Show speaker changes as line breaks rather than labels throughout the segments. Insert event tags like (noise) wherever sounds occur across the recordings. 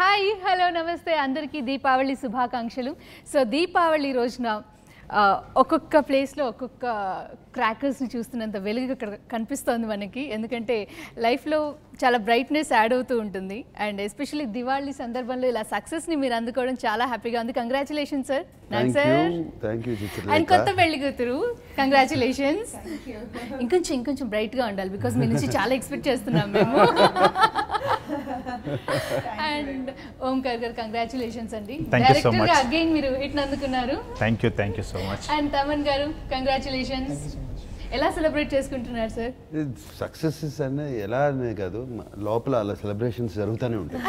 Hi hello నమస్తే. అందరికీ దీపావళి శుభాకాంక్షలు. సో దీపావళి రోజున ఒక్కొక్క ప్లేస్లో ఒక్కొక్క క్రాకర్స్ని చూస్తున్నంత వెలుగు ఇక్కడ కనిపిస్తోంది మనకి. ఎందుకంటే లైఫ్లో చాలా బ్రైట్నెస్ యాడ్ అవుతూ ఉంటుంది. అండ్ ఎస్పెషల్లీ దివాళీ సందర్భంలో ఇలా సక్సెస్ని మీరు అందుకోవడం చాలా హ్యాపీగా ఉంది. Congratulation sir. సార్. అండ్ కొత్త పెళ్ళి కూతురు కంగ్రాచులేషన్స్ ఇంకొంచెం ఇంకొంచెం బ్రైట్గా ఉండాలి. బికాస్ మీ నుంచి చాలా ఎక్స్పెక్ట్ చేస్తున్నాం మేము. (laughs) (laughs) అండ్. ఓంకార్ గారు కంగ్రాచులేషన్స్ అండి డైరెక్టర్. అగైన్ మీరు హిట్ అందుకున్నారు
thank you thank you so much
and Thaman గారు కంగ్రాచులేషన్స్ ఎలా సెలబ్రేట్ చేసుకుంటున్నారు సార్
సక్సెసెస్ అనే ఎలా అనే కాదు లోపల అలా సెలబ్రేషన్స్ జరుగుతూనే ఉంటాయి.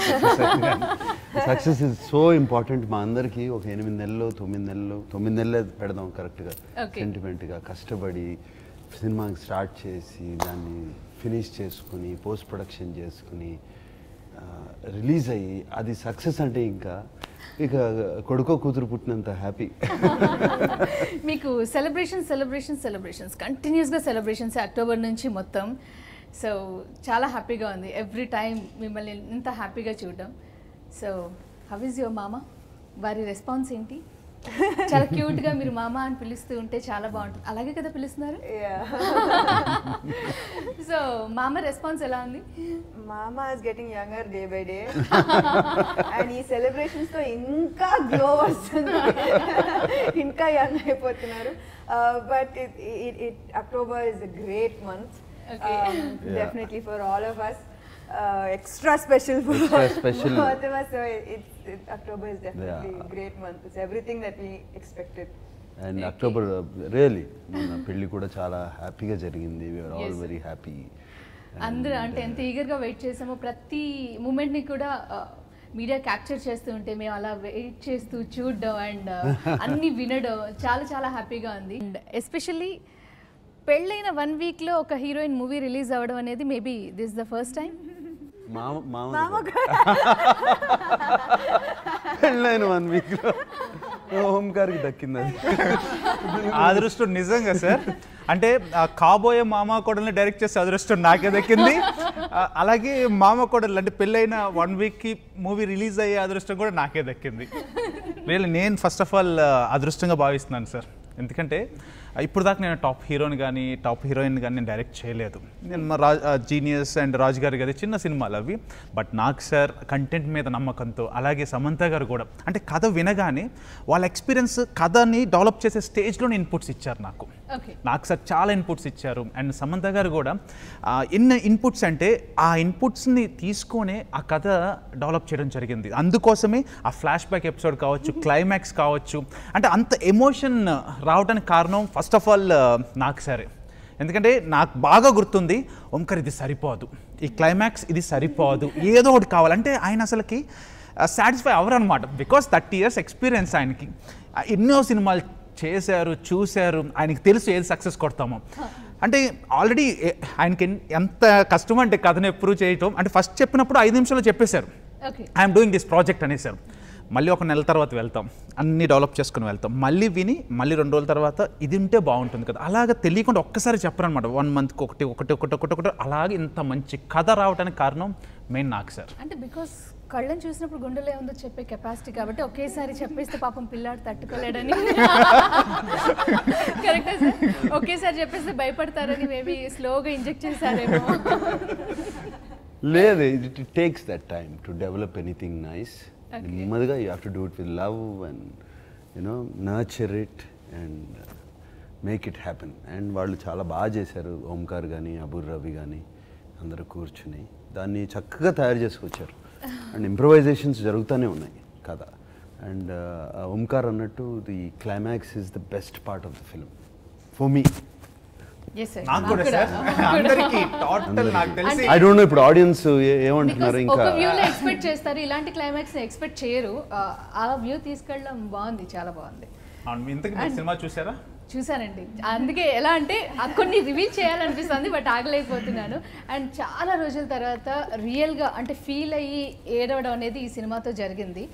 సక్సెస్ ఇస్ సో ఇంపార్టెంట్ మా అందరికీ. ఒక ఎనిమిది నెలలు తొమ్మిది నెలలు తొమ్మిది నెలలే పెడదాం కరెక్ట్గా. సెంటిమెంట్గా కష్టపడి సినిమాకి స్టార్ట్ చేసి దాన్ని ఫినిష్ చేసుకుని పోస్ట్ ప్రొడక్షన్ చేసుకుని రిలీజ్ అయ్యి అది సక్సెస్ అంటే ఇంకా ఇక కొడుకో కూతురు పుట్టినంత హ్యాపీ (laughs)
మీకు సెలబ్రేషన్ సెలబ్రేషన్ సెలబ్రేషన్స్ కంటిన్యూస్గా సెలబ్రేషన్స్ అక్టోబర్ నుంచి మొత్తం. సో చాలా హ్యాపీగా ఉంది. ఎవ్రీ టైం మిమ్మల్ని ఇంత హ్యాపీగా చూడడం. సో హౌ ఇస్ యువర్ మామ వారి రెస్పాన్స్ ఏంటి? చాలా క్యూట్గా మీరు మామ అని పిలుస్తూ ఉంటే చాలా బాగుంటుంది. అలాగే కదా పిలుస్తున్నారు? సో మామ రెస్పాన్స్ ఎలా ఉంది?
మామా is getting younger day by day and ఈ సెలబ్రేషన్స్తో ఇంకా గ్లో వస్తుంది. ఇంకా యంగ్ అయిపోతున్నారు. But it October is a great month. Definitely for all of us extra special for
Extra special.
both of us so it's, it, October is definitely
Yeah.
a great month. It's everything that we expected.
And October really మన పెళ్ళి కూడా చాలా హ్యాపీగా జరిగింది. We are all. Very happy
అందరూ అంటే ఎంత ఈగర్గా wait చేసామో ప్రతి మూమెంట్ని కూడా మీడియా క్యాప్చర్ చేస్తూ ఉంటే మేము అలా వెయిట్ చేస్తూ చూడడం అండ్ (laughs) అన్ని వినడం చాలా చాలా హ్యాపీగా ఉంది. అండ్ ఎస్పెషల్లీ పెళ్ళైన వన్ వీక్లో ఒక హీరోయిన్ మూవీ రిలీజ్ అవ్వడం అనేది maybe this the first time
మామ మామ పెళ్ళైన వన్ వీక్ ఓంకార్కి దక్కింది అది.
అదృష్టం నిజంగా సార్. అంటే ఆ కాబోయే మామ కోడల్ని డైరెక్ట్ చేసే అదృష్టం నాకే దక్కింది. అలాగే మామ కోడలు అంటే పెళ్ళైన వన్ వీక్కి మూవీ రిలీజ్ అయ్యే అదృష్టం కూడా నాకే దక్కింది. రియల్లీ నేను ఫస్ట్ ఆఫ్ ఆల్ అదృష్టంగా భావిస్తున్నాను సార్. ఎందుకంటే ఇప్పుడు దాకా నేను టాప్ హీరోని కానీ టాప్ హీరోయిన్ కానీ నేను డైరెక్ట్ చేయలేదు. నేను మా రాజ్ జీనియస్ అండ్ రాజ్ గారి గారి చిన్న సినిమాలు అవి. బట్ నాకు సార్ కంటెంట్ మీద నమ్మకంతో అలాగే సమంత గారు కూడా అంటే కథ వినగానే వాళ్ళ ఎక్స్పీరియన్స్ కథని డెవలప్ చేసే స్టేజ్లోనే ఇన్పుట్స్ ఇచ్చారు నాకు. నాకు సార్ చాలా ఇన్పుట్స్ ఇచ్చారు. అండ్ సమంత గారు కూడా ఎన్ని ఇన్పుట్స్ అంటే ఆ ఇన్పుట్స్ని తీసుకొనే ఆ కథ డెవలప్ చేయడం జరిగింది. అందుకోసమే ఆ ఫ్లాష్ బ్యాక్ ఎపిసోడ్ కావచ్చు (laughs) క్లైమాక్స్ కావచ్చు. అంటే అంత ఎమోషన్ రావడానికి కారణం ఫస్ట్ ఆఫ్ ఆల్ నాకు సరే. ఎందుకంటే నాకు బాగా గుర్తుంది ఓంకర్ ఇది సరిపోదు. ఈ క్లైమాక్స్ ఇది సరిపోదు. ఏదో ఒకటి కావాలంటే ఆయన అసలుకి సాటిస్ఫై అవ్వరు అనమాట బికాస్ థర్టీ ఇయర్స్ ఎక్స్పీరియన్స్ ఆయనకి. ఎన్నో సినిమాలు చేశారు చూశారు ఆయనకి తెలుసు ఏది సక్సెస్ కొడతామో. అంటే ఆల్రెడీ ఆయనకి ఎంత కష్టం అంటే కథను ఎప్పుడు చేయటం. అంటే ఫస్ట్ చెప్పినప్పుడు ఐదు నిమిషాలు చెప్పేశారు. ఐఎమ్ డూయింగ్ దిస్ ప్రాజెక్ట్ అనేసారు మళ్ళీ ఒక నెల తర్వాత వెళ్తాం. అన్నీ డెవలప్ చేసుకుని వెళ్తాం. మళ్ళీ విని మళ్ళీ రెండు రోజుల తర్వాత ఇది ఉంటే బాగుంటుంది కదా. అలాగ తెలియకుండా ఒక్కసారి చెప్పరనమాట వన్ మంత్కి ఒకటి ఒకటి ఒకటి ఒకటి ఒకటి అలాగే ఇంత మంచి కథ రావడానికి కారణం మెయిన్ నాకు సార్
అంటే బికాస్ కళ్ళని చూసినప్పుడు గుండెలో ఏముందో చెప్పే కెపాసిటీ కాబట్టి ఒకేసారి చెప్పేస్తే పాపం పిల్లాడు తట్టుకోలేడని. కరెక్టా సార్? ఒకేసారి చెప్పేస్తే భయపడతారని మేబీ స్లోగా ఇంజెక్ట్ చేశారేమో.
లేదు it takes that time to develop anything nice. నెమ్మదిగా you have to do it with love and you know nurture it and make it happen and వాళ్ళు చాలా బాగా చేశారు ఓంకార్ కానీ అబుర్ రవి కానీ అందరూ కూర్చుని. దాన్ని చక్కగా తయారు చేసుకొచ్చారు. అండ్ ఇంప్రవైజేషన్స్ జరుగుతూనే ఉన్నాయి కథ అండ్ ఓంకార్ అన్నట్టు the climax is the best part of the film. For me
నాకు కూడా సార్ అందరికీ టోటల్ నాకు తెలిసి
ఐ డోంట్ నో ఇప్పుడు ఆడియన్స్ ఏమంటున్నారు
Because
ఇంకా?
ఒక ఎక్స్పెక్ట్ చేస్తారు ఇలాంటి క్లైమాక్స్ ఎక్స్పెక్ట్ చేయరు. ఆ, వ్యూ తీసుకెళ్ళడం బాగుంది చాలా బాగుంది.
అవును, ఇంతకీ సినిమా చూసారా?
చూసానండి అందుకే ఎలా అంటే కొన్ని రివీల్ చేయాలనిపిస్తుంది బట్ ఆగలేకపోతున్నాను. అండ్ చాలా రోజుల తర్వాత రియల్గా అంటే ఫీల్ అయ్యి ఏడవడం అనేది ఈ సినిమాతో జరిగింది.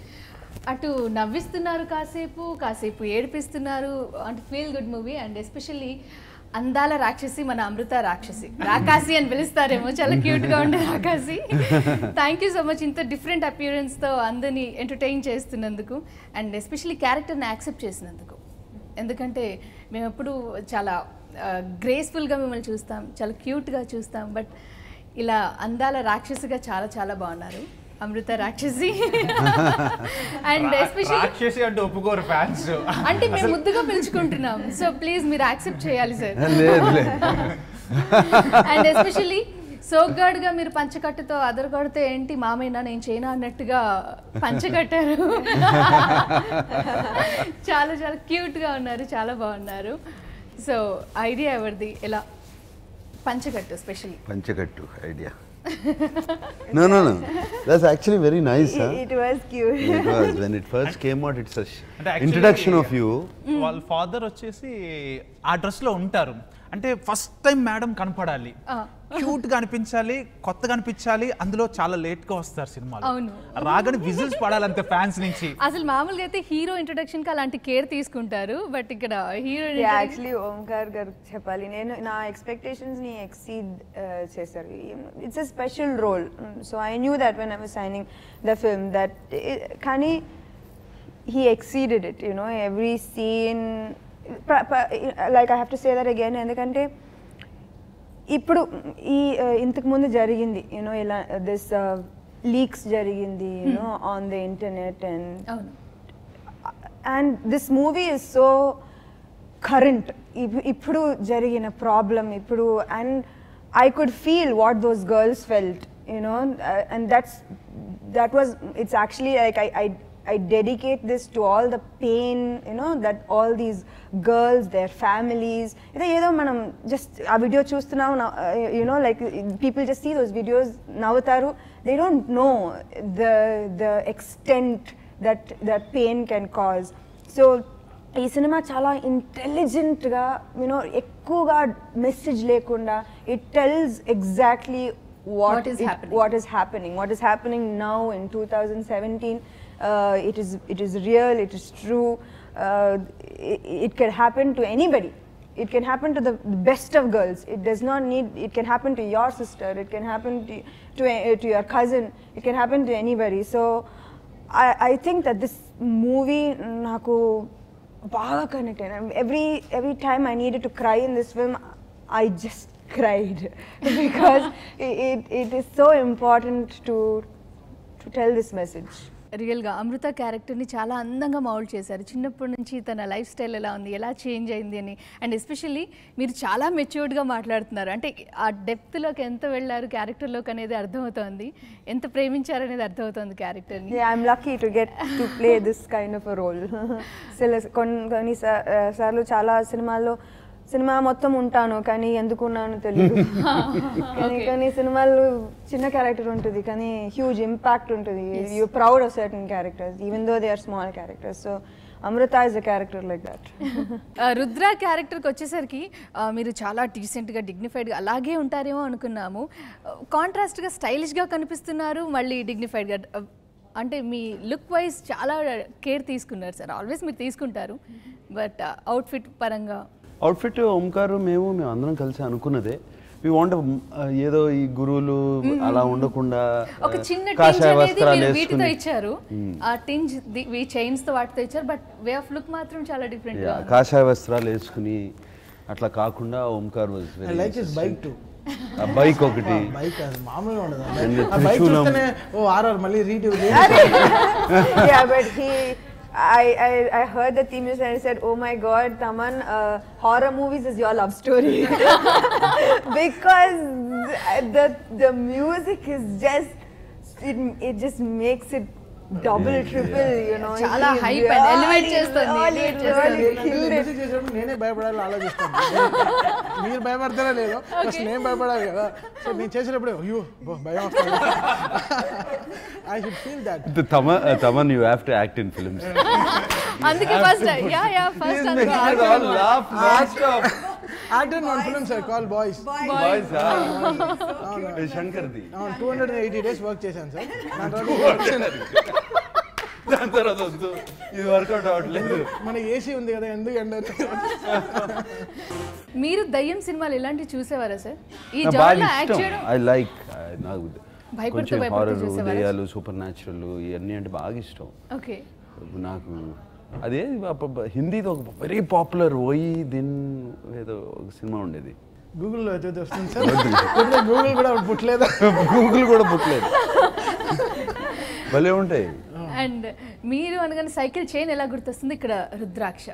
అటు నవ్విస్తున్నారు కాసేపు కాసేపు ఏడిపిస్తున్నారు. అంటే feel good movie and especially అందాల రాక్షసి మన అమృత రాక్షసి. రాకాసి అని పిలుస్తారేమో చాలా క్యూట్గా ఉండే రాకాసి. థ్యాంక్ యూ సో మచ్ ఇంత డిఫరెంట్ అపియరెన్స్తో అందరినీ ఎంటర్టైన్ చేస్తున్నందుకు అండ్ ఎస్పెషల్లీ క్యారెక్టర్ని యాక్సెప్ట్ చేసినందుకు. ఎందుకంటే మేము ఎప్పుడు చాలా గ్రేస్ఫుల్గా మిమ్మల్ని చూస్తాం చాలా క్యూట్గా చూస్తాం బట్ ఇలా అందాల రాక్షసిగా చాలా చాలా బాగున్నారు. అమృత రాక్షసి. (laughs) అండ్ ఎస్పెషల్లీ
రాక్షసి అంటే ఒప్పుకోరు ఫ్యాన్స్
అంటే మేము ముద్దుగా పిలుచుకుంటున్నాం. సో ప్లీజ్ మీరు యాక్సెప్ట్ చేయాలి సార్ అండ్ ఎస్పెషల్లీ సోగ్గాడుగా మీరు పంచకట్టుతో అదరగొడితే ఏంటి మామైనా నేను చేయనా అన్నట్టుగా పంచకట్టారు. చాలా చాలా క్యూట్గా ఉన్నారు చాలా బాగున్నారు. సో ఐడియా ఎవరిది? ఎలా? పంచకట్టు specially
పంచకట్టు idea. No no no that's actually very nice
It, it was cute.
It was. When it first came out. It's a
actually-
introduction of you.
వాళ్ళ ఫాదర్ వచ్చేసి ఆ డ్రెస్లో ఉంటారు. అంటే ఫస్ట్ టైం మేడం కనపడాలి. క్యూట్గా అనిపించాలి కొత్తగా అనిపించాలి అందులో చాలా లేట్గా వస్తారు సినిమాలో.
అవును.
రాగానే విజిల్స్ పడాలంతే ఫ్యాన్స్ నుంచి.
అసలు మామూలుగా అయితే హీరో ఇంట్రొడక్షన్కి అలాంటి కేర్ తీసుకుంటారు బట్ ఇక్కడ హీరో
actually ఓంకార్ గారు చెప్పాలి. నేను నా ఎక్స్పెక్టేషన్స్ని ఎక్సీడ్ చేశారు. It's a special role so I knew that when I was signing the film that కానీ you know every scene. Pra- pra- like i have to say that again ఎందుకంటే ఇప్పుడు ఈ uh, ఇంతకు ముందు జరిగింది యూనో ఇలా this leaks జరిగింది you know on the internet and
అవును.
And this movie is so current ఇప్పుడు జరిగిన ప్రాబ్లం ఇప్పుడు and I could feel what those girls felt you know and that's that was it's actually like I I I dedicate this to all the pain, you know, that all these girls, their families. ఏదో మనం just ఆ video చూస్తున్నాం you know like people just see those videos నవ్వుతారు they don't know the the extent that that pain can cause so ఈ సినిమా చాలా ఇంటెలిజెంట్గా you know ఎక్కువగా మెసేజ్ లేకుండా it tells exactly
What
what
is happening.
what is happening what is happening now in 2017 uh, it is it is real, it is true. Uh, it, it, can happen to anybody. It can happen to the best of girls. It does not need. It can happen to your sister. It can happen to to, eh, to your cousin. It can happen to anybody. So, I, I think that this movie mm, naku baga connected. Every every time I needed to cry in this film, I just (laughs) cried (laughs) because (laughs) it, it, it is so important to to tell this message.
రియల్గా అమృత క్యారెక్టర్ని చాలా అందంగా mould చేశారు. చిన్నప్పటి నుంచి తన life style ఎలా ఉంది ఎలా చేంజ్ అయింది అని. అండ్ ఎస్పెషల్లీ మీరు చాలా మెచ్యూర్డ్గా మాట్లాడుతున్నారు. అంటే ఆ డెప్త్లోకి ఎంత వెళ్ళారు క్యారెక్టర్లోకి అనేది అర్థమవుతోంది. ఎంత ప్రేమించారు అనేది అర్థమవుతోంది క్యారెక్టర్ని.
Yeah, I'm lucky to to to play this kind of (laughs) కొన్ని కొన్ని సార్లు చాలా సినిమాల్లో సినిమా మొత్తం ఉంటాను కానీ ఎందుకు ఉన్నానో తెలియదు (laughs) కానీ కొన్ని సినిమాల్లో చిన్న క్యారెక్టర్ ఉంటుంది కానీ హ్యూజ్ ఇంపాక్ట్ ఉంటుంది. You proud of certain characters even though they are small characters so Amrita is a character like that
Rudra క్యారెక్టర్కి వచ్చేసరికి ఆ, మీరు చాలా డీసెంట్గా డిగ్నిఫైడ్గా అలాగే ఉంటారేమో అనుకున్నాము. కాంట్రాస్ట్గా స్టైలిష్గా కనిపిస్తున్నారు మళ్ళీ డిగ్నిఫైడ్గా అంటే మీ లుక్ వైజ్ చాలా కేర్ తీసుకున్నారు సార్ ఆల్వేస్ మీరు తీసుకుంటారు. బట్ అవుట్ఫిట్ పరంగా
అవుట్ఫిట్ ఓంకారు మేము మేము అందరం కలిసి అనుకున్నదే. వి వాంట్ ఏదో ఈ గురువులు అలా ఉండకుండా
ఒక చిన్న టింజ్
కాషాయ వస్త్రాలు
వీటితో
వేసుకుని.
ఇచ్చారు. ఆ టింజ్ ఈ చైన్స్తో వాటితో ఇచ్చారు బట్ వే ఆఫ్ లుక్ మాత్రం చాలా డిఫరెంట్.
కాషాయ వస్త్రాలు వేసుకుని అట్లా కాకుండా Omkar was
I like his bike to
ఆ బైక్ ఒకటి.
బైక్ అది మామూలుగా ఉండదు. బైక్. చూస్తేనే ఓ ఆర్ఆర్ మళ్ళీ రీటి (laughs)
yeah, but he, I, I, I heard the theme music and I said, oh my god, Taman, uh, horror movies is your love story. (laughs) because the, the music is just, it, it just makes it double,
Yeah,
triple, you know.
చాలా and elevate
really,
చేస్తుంది,
నేనే భయపడాలి ఆలోచిస్తాను. మీరు భయపడతారా లేదు first నేను భయపడాలి కదా. సో నేను చేసేటప్పుడు అయ్యో భయం వస్తుంది. ఐ షుడ్ ఫీల్ దట్
తమ Thaman you have to act in films
అందుకే ఫస్ట్ యా యా ఫస్ట్ అందుకే
actor one film sir call boys
శంకర్ది
two hundred eighty days work చేశాను సార్ దాని తర్వాత
వద్దు. ఇది వర్కౌట్ అవ్వట్లేదు.
మన ఏసీ ఉంది కదా ఎందుకు ఎండ
మీరు దయ్యం సినిమాలు ఇలాంటివి చూసేవారా సార్ ఈ జాన్లో యాక్ట్
ఇష్టం.
చేయడం
ఐ లైక్ నాకు
భయపడుతూ
కొంచెం
భయపడుతూ
హారర్
చూసేవారా?
దెయ్యాలు సూపర్ న్యాచురల్ ఇవన్నీ అంటే బాగా ఇష్టం.
ఓకే
నాకు అదే హిందీది ఒక వెరీ పాపులర్ ఓయి దిన్ ఏదో ఒక సినిమా ఉండేది.
గూగుల్లో అయితే వస్తుంది సార్. గూగుల్ కూడా పుట్టలేదా?
గూగుల్
కూడా బుక్ లేదు భలే ఉంటాయి.
అండ్ మీరు అనగానే సైకిల్ చైన్ ఎలా గుర్తొస్తుంది ఇక్కడ రుద్రాక్ష?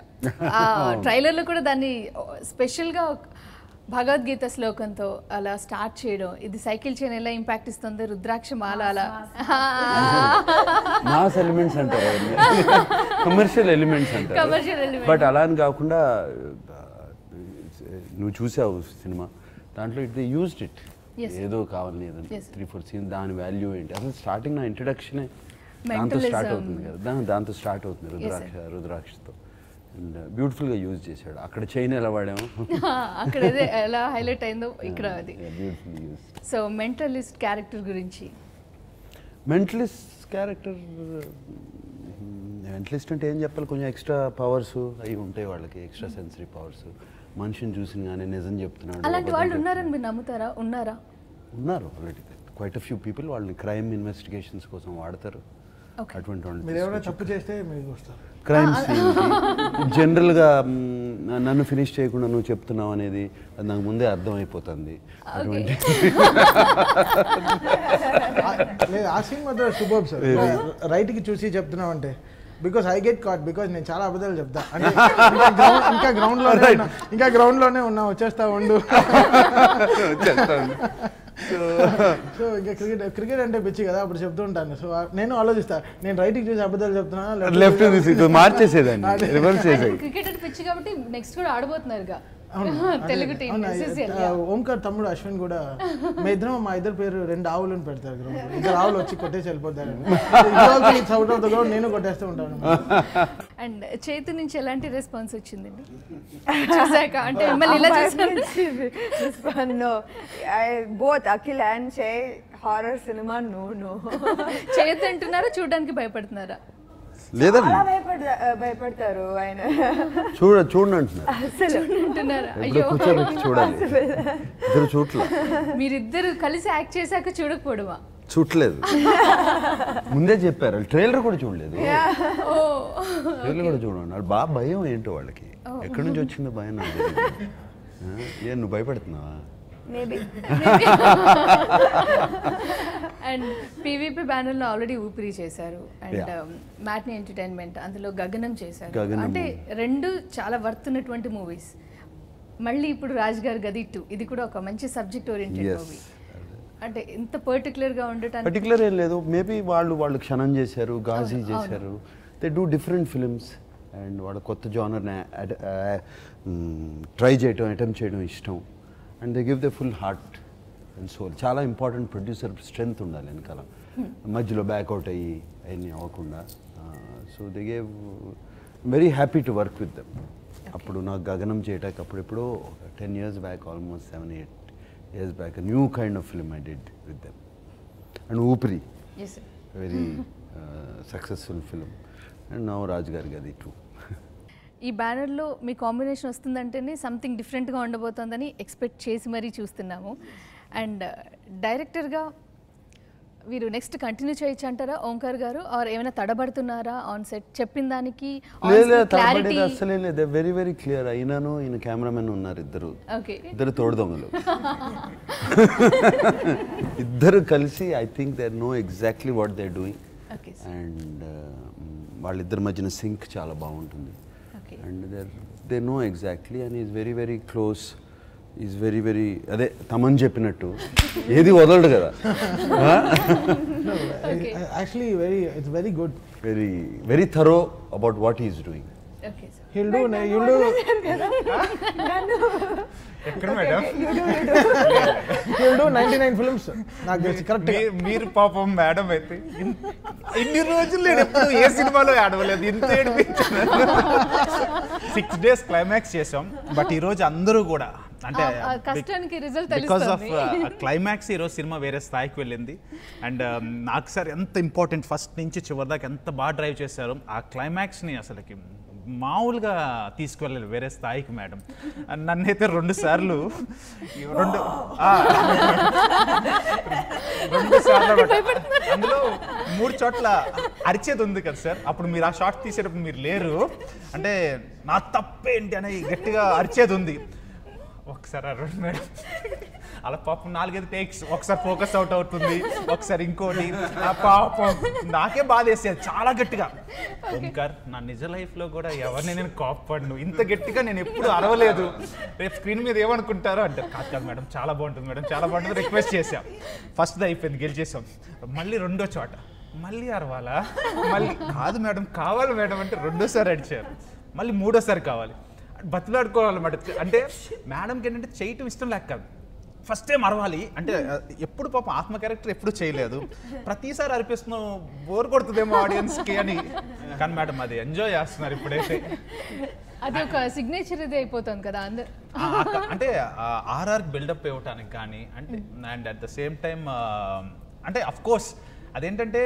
ఆ (laughs) ట్రైలర్లో కూడా దాన్ని స్పెషల్గా భగవద్గీత శ్లోకంతో అలా స్టార్ట్ చేయడం ఇది సైకిల్ చైన్ ఎలా ఇంపాక్ట్ ఇస్తుంది రుద్రాక్ష మాల అలా.
మాస్. ఎలిమెంట్స్ అంటారు కమర్షియల్ ఎలిమెంట్స్ అంటారు. బట్ అలా అని కాకుండా నువ్వు చూసావు సినిమా దాంట్లో ఇట్ దే యూజ్డ్ ఇట్. ఏదో కావాలి. త్రీ ఫోర్ సీన్ దాని వాల్యూ ఏంటి? అసలు స్టార్టింగ్ నా ఇంట్రడక్షనే దాంతో. స్టార్ట్ అవుతుంది కదా. దాంతో స్టార్ట్ అవుతుంది రుద్రాక్ష రుద్రాక్షతో. బ్యూటిఫుల్గా యూజ్ చేశాడు. అక్కడ చైన్ ఎలా వాడాము? (laughs)
అక్కడ ఎలా హైలైట్ అయిందో ఇక్కడ అది. సో మెంటలిస్ట్ క్యారెక్టర్ గురించి.
మెంటలిస్ట్ క్యారెక్టర్ మెంటలిస్ట్ అంటే ఏం చెప్పాలి? కొంచెం ఎక్స్ట్రా పవర్స్ అవి ఉంటాయి వాళ్ళకి ఎక్స్ట్రా సెన్సరీ పవర్స్ మనిషిని చూసిన కానీ నిజం చెప్తున్నాడు
అలాంటి వాళ్ళు. ఉన్నారని మీరు నమ్ముతారా? ఉన్నారా?
ఉన్నారు ఆల్రెడీ క్వైట్ ఫ్యూ పీపుల్ వాళ్ళని క్రైమ్ ఇన్వెస్టిగేషన్స్ కోసం వాడతారు. అటువంటి
మీరు ఎవరైనా
వాళ్ళు
తప్పు చేస్తే మీకు వస్తారు
క్రైమ్ జనరల్గా నన్ను ఫినిష్ చేయకుండా నువ్వు చెప్తున్నావు అనేది అది నాకు ముందే అర్థమైపోతుంది. అటువంటి
ఆ- సీన్ మాత్రం సూపర్ సార్ రైట్కి చూసి చెప్తున్నాం అంటే because I get caught because నేను చాలా అబద్ధాలు చెప్తా. అంటే ఇంకా (laughs) గ్రౌండ్ ఇంకా గ్రౌండ్లోనే ఉన్నా ఇంకా గ్రౌండ్లోనే ఉన్నా వచ్చేస్తా ఉండు. సో (laughs) ఇంకా క్రికెట్ క్రికెట్ అంటే పిచ్చి కదా అప్పుడు చెప్తూ ఉంటాను సో నేను ఆలోచిస్తా నేను రైట్కి చూసి అబద్ధాలు చెప్తున్నా
లెఫ్ట్ మార్చేసేదాన్ని రివర్స్ చేసేది
క్రికెట్ అంటే పిచ్చి కాబట్టి నెక్స్ట్ కూడా ఆడబోతున్నారుగా.
అవును.
తెలుగు.
ఓంకార్ తమ్ముడు అశ్విన్ కూడా మా ఇద్దరం మా ఇద్దరు పేరు రెండు ఆవులను పెడతారు గ్రౌండ్ ఇద్దరు ఆవులు వచ్చి కొట్టేసి వెళ్ళిపోతారు. అవుట్ ఆఫ్ ద గ్రౌండ్ నేను కొట్టేస్తూ ఉంటాను.
అండ్ చేతు నుంచి ఎలాంటి రెస్పాన్స్ వచ్చిందండి? చూసాక అంటే మిమ్మల్ని ఇలా చూసాను.
Akhil and Shay horror cinema. No, no.
చేతు అంటున్నారా చూడడానికి భయపడుతున్నారా?
లేదండి.
భయపడతారు ఆయన.
చూడ చూడండి అంటున్నారు. చూడాలి. ఇద్దరు చూడలే
మీరిద్దరు కలిసి యాక్ట్ చేశాక చూడకపోవడమా?
చూడలేదు ముందే చెప్పారు. ట్రైలర్ కూడా చూడలేదు.
ఓ.
ట్రైలర్ కూడా చూడండి. బాగా భయం ఏంటో వాళ్ళకి? ఎక్కడి నుంచి వచ్చిందో భయం ఏ నువ్వు భయపడుతున్నావా?
మేబీ
అండ్ పీవీపీ బ్యానర్లో ఆల్రెడీ ఊపిరి చేశారు. అండ్. మ్యాట్ని ఎంటర్టైన్మెంట్ అందులో గగనం చేశారు. అంటే రెండు చాలా వర్త్ ఉన్నటువంటి మూవీస్. మళ్ళీ ఇప్పుడు రాజ్ గారు గది టూ ఇది కూడా ఒక మంచి సబ్జెక్ట్ ఓరియంటెడ్. మూవీ అంటే ఇంత పర్టికులర్గా ఉండటానికి
పర్టికులర్ ఏం లేదు. మేబీ వాళ్ళు వాళ్ళు క్షణం చేశారు గాజీ చేశారు. They do different films and వాళ్ళ కొత్త జానర్ని ట్రై చేయడం అటెంప్ట్ చేయడం ఇష్టం. And they give the full heart and soul చాలా ఇంపార్టెంట్ ప్రొడ్యూసర్ స్ట్రెంగ్త్ ఉండాలి వెనకాల. మధ్యలో బ్యాక్అవుట్ అయ్యి అవన్నీ అవ్వకుండా. So they gave very happy to work with them అప్పుడు నాకు గగనం చేయటానికి అప్పుడు ఎప్పుడో ten years back almost seven eight years back new kind of film I did with them and Oopiri very successful film and now Raj Gari Gadhi two
ఈ బ్యానర్లో మీ combination వస్తుందంటేనే something డిఫరెంట్గా ఉండబోతోందని expect చేసి మరీ చూస్తున్నాము. అండ్ డైరెక్టర్గా వీరు next continue చేయొచ్చు అంటారా ఓంకార్ గారు? ఆర్ ఏమైనా తడబడుతున్నారా ఆన్ సెట్ చెప్పిన దానికి
అస్సలే లేదు. వెరీ వెరీ క్లియర్ అయినాను ఈయన కెమెరామెన్ ఉన్నారు ఇద్దరు.
ఓకే
ఇద్దరు తోడు దొంగలు (laughs) ఇద్దరు కలిసి I think they know exactly what they doing
okay
and వాళ్ళిద్దరి మధ్యన సింక్ చాలా బాగుంటుంది. And there they know exactly and is very very close is very very అదే తమని చెప్పినట్టు. ఏది వదలడు కదా.
Actually very it's very good
very very thorough about what is doing
hill do hill do
ఎక్కడ madam?
Hill do ninety nine films. నాకు తెలిసి correct.
మీరు పాపం మేడం అయితే. ఇన్- ఇన్ని రోజులు నేను ఎప్పుడు ఏ సినిమాలో ఆడవలేదు ఇంత సిక్స్ డేస్ క్లైమాక్స్ చేసాం బట్ ఈరోజు అందరూ కూడా అంటే
కష్టానికి
బికాస్ ఆఫ్. క్లైమాక్స్ ఈరోజు సినిమా వేరే స్థాయికి వెళ్ళింది. అండ్ నాకు సార్ ఎంత ఇంపార్టెంట్ ఫస్ట్ నుంచి చివరి దాకా ఎంత బాగా డ్రైవ్ చేశారు. ఆ క్లైమాక్స్ని అసలుకి మామూలుగా తీసుకువెళ్ళాలి వేరే స్థాయికి మేడం. నన్నైతే రెండు సార్లు రెండు రెండు సార్లు అందులో మూడు చోట్ల అరిచేది ఉంది కదా సార్. అప్పుడు మీరు ఆ షార్ట్ తీసేటప్పుడు మీరు లేరు. అంటే నా తప్పేంటి అని గట్టిగా అరిచేది ఉంది. ఒకసారి అరవై మేడం. అలా పాపం నాలుగైదు టేక్స్ ఒకసారి ఫోకస్ అవుట్ అవుతుంది ఒకసారి ఇంకోటి. ఆ పాపం నాకే బాధ వేసేది చాలా గట్టిగా. ఓంకార్ నా నిజ లైఫ్లో కూడా ఎవరిని నేను కోప్పడను ఇంత గట్టిగా నేను ఎప్పుడు అరవలేదు. రేపు స్క్రీన్ మీద ఏమనుకుంటారో అంటే కాదు కాదు మేడం చాలా బాగుంటుంది మేడం చాలా బాగుంటుంది రిక్వెస్ట్ చేశాం. ఫస్ట్ అయిపోయింది గెలిచేసాం మళ్ళీ రెండో చోట. మళ్ళీ అరవాలా? మళ్ళీ కాదు మేడం కావాలి మేడం అంటే రెండోసారి అడిచారు మళ్ళీ మూడోసారి కావాలి. బతులాడుకోవాలన్నమాట అంటే మేడంకి ఏంటంటే చేయటం ఇష్టం లేక కాదు. ఫస్ట్ టైం అరవాలి. అంటే ఆ, ఎప్పుడు పాపం ఆత్మ క్యారెక్టర్ ఎప్పుడు చేయలేదు. ప్రతిసారి అరిపిస్తున్నావు బోర్ కొడుతుందేమో ఆడియన్స్కి అని. కానీ మేడం అది ఎంజాయ్ చేస్తున్నారు ఇప్పుడైతే.
అది ఒక సిగ్నేచర్ ఇది అయిపోతుంది కదా అందరు
అంటే ఆర్ఆర్ బిల్డప్ ఇవ్వటానికి కానీ అంటే and at the same time అంటే అఫ్ కోర్స్ అదేంటంటే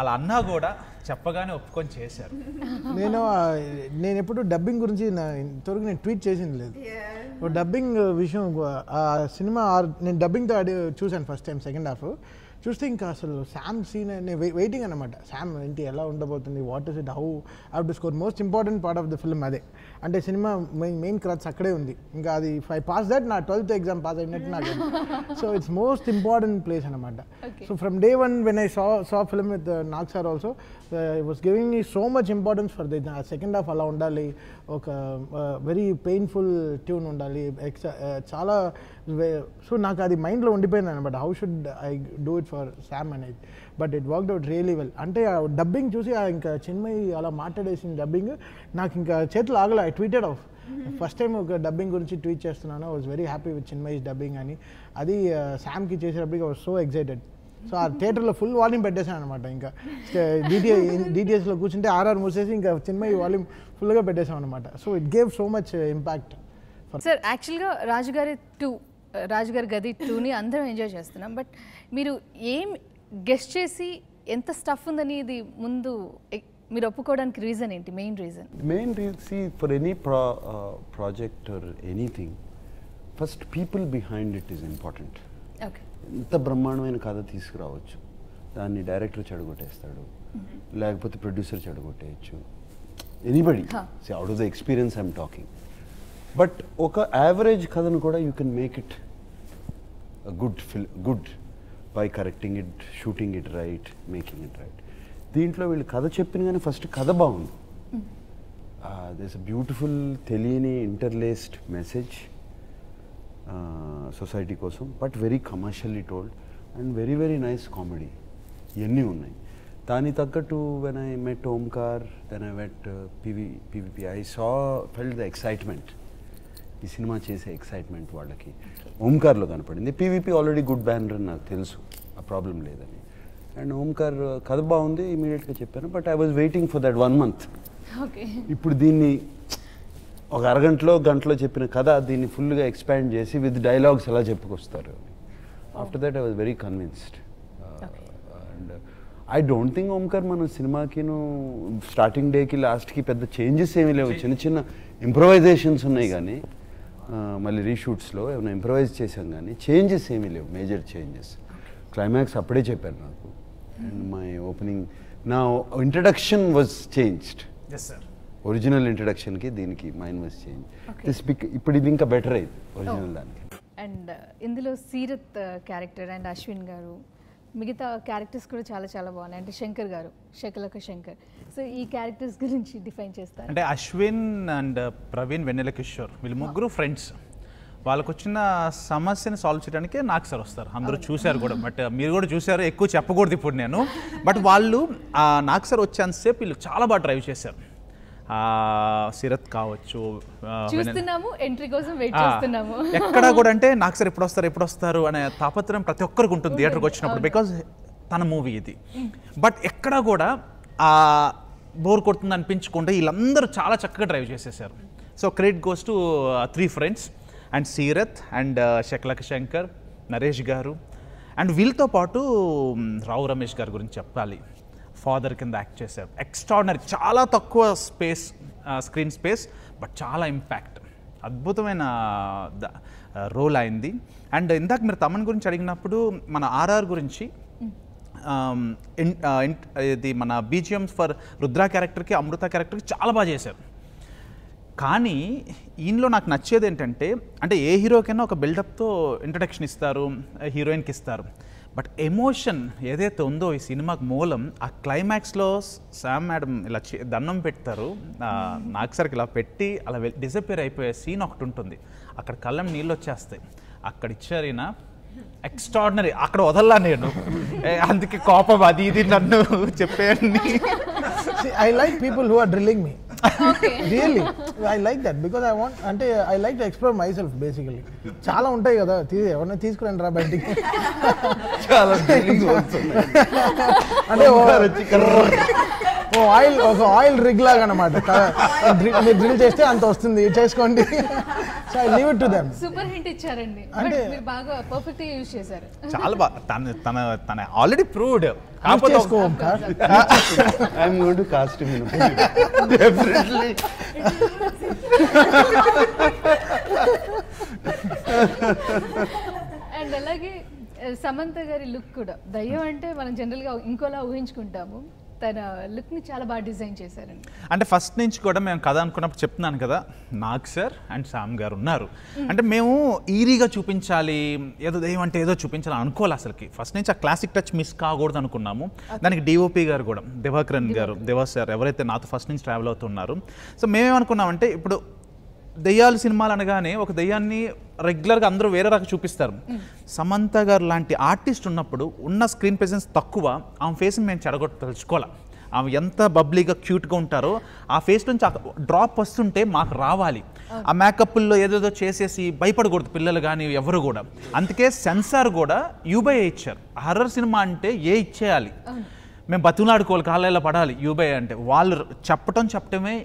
అలా అన్నా కూడా చెప్పగానే ఒప్పుకొని చేశారు.
నేను నేను ఎప్పుడు డబ్బింగ్ గురించి నా ఇంతవరకు నేను ట్వీట్ చేసింది లేదు. డబ్బింగ్ విషయం ఆ సినిమా నేను డబ్బింగ్తో ఆడి చూశాను ఫస్ట్ టైం సెకండ్ హాఫ్. చూస్తే ఇంకా అసలు శామ్ సీన్ నేను వెయిటింగ్ అనమాట శామ్ ఏంటి ఎలా ఉండబోతుంది what is it how how to score most important part of the film అదే. అంటే సినిమా మెయిన్ మెయిన్ క్రచ్ అక్కడే ఉంది. ఇంకా అది ఐ పాస్ దట్ నా ట్వెల్త్ ఎగ్జామ్ పాస్ అయినట్టు నాకు so it's most important place అనమాట so from day one when I saw saw film with Nag sir also was giving me so much importance for the second half అలా ఉండాలి ఒక very painful tune ఉండాలి ఎక్స చాలా so నాకు అది మైండ్లో ఉండిపోయింది అనమాట how should I do it for Sam అనేది but it worked out really well అంటే ఆ డబ్బింగ్ చూసి ఆ ఇంకా చిన్మయి అలా మాట్లాడేసిన డబ్బింగ్ నాకు ఇంకా చేతులు ఆగల. I tweeted of first time ఒక డబ్బింగ్ గురించి ట్వీట్ చేస్తున్నాను. Was very happy with Chinmayi's dubbing అని. అది శామ్కి చేసేటప్పటికి వాజ్ సో ఎక్సైటెడ్ సో ఆ థియేటర్లో ఫుల్ వాల్యూమ్ పెట్టేశాను అనమాట ఇంకా. డిటిఏ డిటిఎస్లో కూర్చుంటే ఆర్ఆర్ మూసేసి ఇంకా చిన్మయి వాల్యూమ్ ఫుల్గా పెట్టేశాం అనమాట so it gave so much impact
sir యాక్చువల్గా రాజుగారి టూ రాజుగారి గది టూని అందరం ఎంజాయ్ చేస్తున్నాం. బట్ మీరు ఏం గెస్ట్ చేసి ఎంత స్టఫ్ ఉందని ఇది ముందు మీరు ఒప్పుకోవడానికి రీజన్ ఏంటి? Main reason.
Main any pro, uh, project or anything first people behind it is important
okay
ఎంత బ్రహ్మాండమైన కథ తీసుకురావచ్చు. దాన్ని డైరెక్టర్ చెడగొట్టేస్తాడు. లేకపోతే producer చెడగొట్టేయచ్చు. Anybody
Huh.
Out of the experience I'm talking but ఒక యావరేజ్ కథను కూడా you can make it good feel good by correcting it shooting it right making it right దీంట్లో వీళ్ళు కథ చెప్పిన కానీ ఫస్ట్ కథ బాగుంది. దిస్ బ్యూటిఫుల్ తెలియని ఇంటర్లేస్డ్ మెసేజ్ సొసైటీ కోసం but very commercially told. And very very nice comedy. ఇవన్నీ ఉన్నాయి. దాని తగ్గట్టు when I met Omkar then I wet PV PVP I saw felt the excitement ఈ సినిమా చేసే ఎక్సైట్మెంట్ వాళ్ళకి. ఓంకార్లో కనపడింది. పీవీపీ ఆల్రెడీ గుడ్ బ్యానర్ అని నాకు తెలుసు. ఆ ప్రాబ్లం లేదని. అండ్ ఓంకార్ కథ బాగుంది ఇమీడియట్గా చెప్పాను but I was waiting for that one month
okay
ఇప్పుడు దీన్ని ఒక అరగంటలో గంటలో చెప్పిన కథ దీన్ని ఫుల్గా ఎక్స్పాండ్ చేసి విత్ డైలాగ్స్ ఎలా చెప్పుకొస్తారు. After that I was very convinced and I don't think Omkar మన సినిమాకిను స్టార్టింగ్ డేకి లాస్ట్కి పెద్ద చేంజెస్ ఏమీ లేవు. చిన్న చిన్న ఇంప్రవైజేషన్స్ ఉన్నాయి కానీ మళ్ళీ రీషూట్స్లో ఏమైనా ఇంప్రవైజ్ చేసాం కానీ చేంజెస్ ఏమీ లేవు. మేజర్ చేంజెస్ క్లైమాక్స్ అప్పుడే చెప్పారు నాకు. అండ్ మై ఓపెనింగ్ నా introduction was changed
yes sir
original ఇంట్రడక్షన్కి దీనికి mind was change
Okay.
This pick ఇప్పుడు ఇది ఇంకా బెటర్ అయింది ఒరిజినల్ దానికి.
అండ్ ఇందులో సీరత్ క్యారెక్టర్ అండ్ అశ్విన్ గారు మిగతా క్యారెక్టర్స్ కూడా చాలా చాలా బాగున్నాయి. అంటే శంకర్ గారు శకలక శంకర్. సో ఈ క్యారెక్టర్స్ గురించి డిఫైన్ చేస్తారు?
అంటే అశ్విన్ అండ్ ప్రవీణ్ వెన్నెల కిషోర్ వీళ్ళు ముగ్గురు ఫ్రెండ్స్ వాళ్ళకు వచ్చిన సమస్యని సాల్వ్ చేయడానికి నాకు సార్ వస్తారు. అందరూ చూశారు కూడా. బట్ మీరు కూడా చూశారు ఎక్కువ చెప్పకూడదు ఇప్పుడు నేను. బట్ వాళ్ళు నాకు సార్ వచ్చేంతసేపు వీళ్ళు చాలా బాగా డ్రైవ్ చేశారు. సిరత్ కావచ్చు
చూస్తున్నాము ఎంట్రీ కోసం వెయిట్ చేస్తున్నాము.
ఎక్కడ కూడా అంటే నాకు సార్ ఎప్పుడు వస్తారు ఎప్పుడు వస్తారు అనే తాపత్రయం ప్రతి ఒక్కరికి ఉంటుంది థియేటర్కి వచ్చినప్పుడు. బికాజ్ తన మూవీ ఇది. బట్ ఎక్కడ కూడా ఆ బోర్ కొడుతుంది అనిపించకుండా వీళ్ళందరూ చాలా చక్కగా డ్రైవ్ చేసేసారు. So credit goes to three friends and Seerat and Shakalaka Shankar Naresh garu. And వీళ్ళతో పాటు రావు రమేష్ గారి గురించి చెప్పాలి. ఫాదర్ కింద యాక్ట్ చేశారు. ఎక్స్ట్రాడినరీ చాలా తక్కువ స్పేస్ స్క్రీన్ స్పేస్ బట్ చాలా ఇంపాక్ట్. అద్భుతమైన రోల్ అయింది. అండ్ ఇందాక మీరు తమన్ గురించి అడిగినప్పుడు మన ఆర్ఆర్ గురించి ఇన్- ఇన్- ఇది మన బీజిఎం ఫర్ రుద్ర క్యారెక్టర్కి అమృత క్యారెక్టర్కి చాలా బాగా చేశారు. కానీ ఈయనలో నాకు నచ్చేది ఏంటంటే అంటే ఏ హీరోకైనా ఒక బిల్డప్తో ఇంట్రడక్షన్ ఇస్తారు హీరోయిన్కి ఇస్తారు. బట్ ఎమోషన్ ఏదైతే ఉందో ఈ సినిమాకి మూలం ఆ క్లైమాక్స్లో శామ్ మేడం ఇలా దండం పెడతారు. ఆ, నాకు సరికి ఇలా పెట్టి అలా డిసపేర్ అయిపోయే సీన్ ఒకటి ఉంటుంది. అక్కడ కళ్ళం నీళ్ళు వచ్చేస్తాయి. అక్కడ ఇచ్చారు ఈయన ఎక్స్ట్రాడినరీ. అక్కడ వదల్లా నేను. ఏ, అందుకే కోపం అది ఇది నన్ను చెప్పేయండి
I like people who are drilling me really I like that because I want అంటే I like to explore myself basically చాలా ఉంటాయి కదా ఎవరైనా తీసుకురండి రా బయటికి. అంటే ఓ- ఆయిల్ ఒక ఆయిల్ రిగ్ లాగా అనమాట మీరు డ్రిల్ చేస్తే అంత వస్తుంది చేసుకోండి. So I leave it to them
super hint ఇచ్చారండి. బట్
అంటే-
మీరు బాగా పర్ఫెక్ట్గా యూజ్ చేశారు.
చాలా బాగా తన తన తన ఆల్రెడీ ప్రూవ్డ్
చేసుకో Omkar.
I'm going to cast him definitely
and అలాగే ఆ, సమంత గారి లుక్ కూడా. దయ్యం అంటే మనం జనరల్గా ఇంకోలా ఊహించుకుంటాము. తన లుక్ని చాలా బాగా డిజైన్ చేశారండి.
అంటే ఫస్ట్ నుంచి కూడా మేము కథ అనుకున్నప్పుడు చెప్తున్నాను కదా నాగ్ సార్ అండ్ శామ్ గారు ఉన్నారు. అంటే మేము ఈరీగా చూపించాలి ఏదో అంటే ఏదో చూపించాలి అనుకోవాలి అసలుకి. ఫస్ట్ నుంచి ఆ క్లాసిక్ టచ్ మిస్ కాకూడదు అనుకున్నాము. దానికి డిఓపి గారు కూడా దివాకరన్ గారు దివా సార్ ఎవరైతే నాతో ఫస్ట్ నుంచి ట్రావెల్ అవుతున్నారు. సో మేమేమనుకున్నామంటే ఇప్పుడు దెయ్యాలు సినిమాలు అనగానే ఒక దెయ్యాన్ని రెగ్యులర్గా అందరూ వేరే రకం చూపిస్తారు. సమంత గారు లాంటి ఆర్టిస్ట్ ఉన్నప్పుడు ఉన్న స్క్రీన్ ప్రెసెన్స్ తక్కువ. ఆమె ఫేస్ని మేము చెడగొట్ట తెలుసుకోవాలి ఆమె ఎంత బబ్లీగా క్యూట్గా ఉంటారో ఆ ఫేస్ నుంచి డ్రాప్ వస్తుంటే మాకు రావాలి. ఆ మేకప్ల్లో ఏదేదో చేసేసి భయపడకూడదు పిల్లలు కానీ ఎవరు కూడా. అందుకే సెన్సార్ కూడా యూబై ఇచ్చారు. హర్రర్ సినిమా అంటే ఏ ఇచ్చేయాలి? మేము బతులాడుకోవాలి కాలేలా పడాలి. యూబై అంటే వాళ్ళు చెప్పటం చెప్పటమే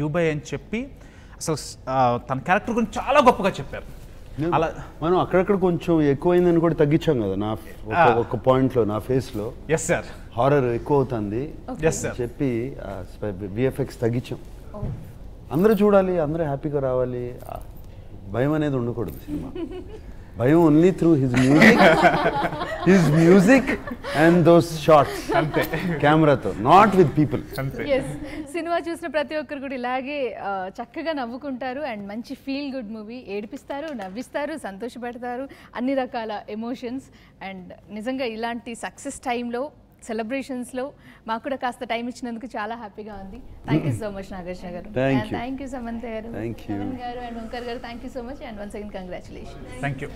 యూబై అని చెప్పి అసలు ఆ, తన క్యారెక్టర్ గురించి చాలా గొప్పగా చెప్పారు. అలా
మనం అక్కడక్కడ కొంచెం ఎక్కువైందని కూడా తగ్గించాం కదా నా ఒక పాయింట్లో నా ఫేస్లో
ఎస్ సార్
హారర్ ఎక్కువ అవుతుంది
ఎస్ సార్
చెప్పి విఎఫ్ఎక్స్ తగ్గించాం. అందరూ చూడాలి అందరూ హ్యాపీగా రావాలి. భయం అనేది ఉండకూడదు సినిమా. (laughs) భయం only through his music his music and those shots అంతే. కెమెరాతో నాట్ విత్ పీపుల్
సినిమా చూసిన ప్రతి ఒక్కరు కూడా ఇలాగే చక్కగా నవ్వుకుంటారు అండ్ మంచి ఫీల్ గుడ్ మూవీ ఏడిపిస్తారు నవ్విస్తారు సంతోషపెడతారు అన్ని రకాల ఎమోషన్స్ అండ్ నిజంగా ఇలాంటి సక్సెస్ టైంలో సెలబ్రేషన్స్లో మాకు కూడా కాస్త టైం ఇచ్చినందుకు చాలా హ్యాపీగా ఉంది. Thank you so much Nagarjuna garu.
Thank you.
Thank you Samantha garu.
Thank you.
Pawan garu and Omkar garu thank you so much and once again congratulation
thank you